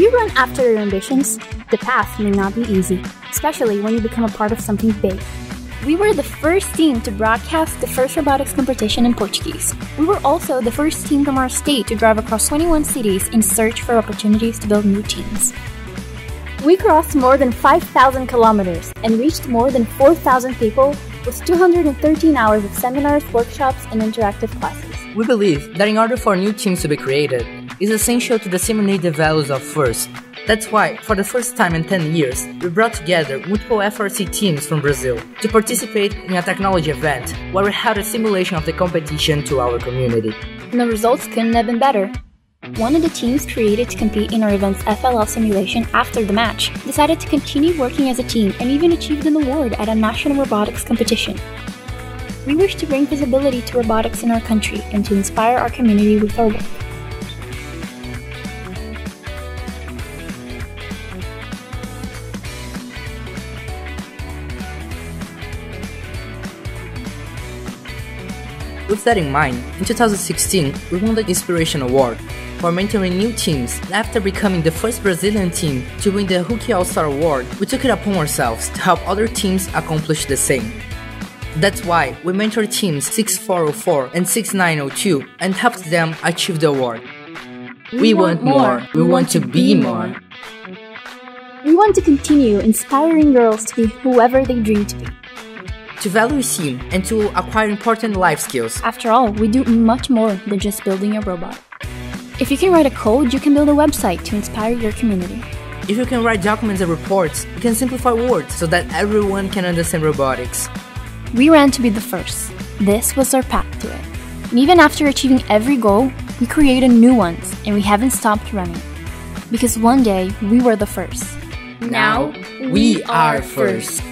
you run after your ambitions, the path may not be easy, especially when you become a part of something big. We were the first team to broadcast the first robotics competition in Portuguese. We were also the first team from our state to drive across 21 cities in search for opportunities to build new teams. We crossed more than 5,000 kilometers and reached more than 4,000 people with 213 hours of seminars, workshops, and interactive classes. We believe that in order for new teams to be created, it's essential to disseminate the values of FIRST. That's why, for the first time in 10 years, we brought together multiple FRC teams from Brazil to participate in a technology event where we had a simulation of the competition to our community. And the results couldn't have been better. One of the teams created to compete in our event's FLL simulation after the match decided to continue working as a team and even achieved an award at a national robotics competition. We wish to bring visibility to robotics in our country and to inspire our community with our work. With that in mind, in 2016, we won the Inspiration Award for mentoring new teams. After becoming the first Brazilian team to win the Rookie All-Star Award, we took it upon ourselves to help other teams accomplish the same. That's why we mentored teams 6404 and 6902 and helped them achieve the award. We, we want, want more. We, we want to be more. We want to continue inspiring girls to be whoever they dream to be to value STEAM, and to acquire important life skills. After all, we do much more than just building a robot. If you can write a code, you can build a website to inspire your community. If you can write documents and reports, you can simplify words so that everyone can understand robotics. We ran to be the first. This was our path to it. And even after achieving every goal, we created new ones and we haven't stopped running. Because one day we were the first. Now we are first.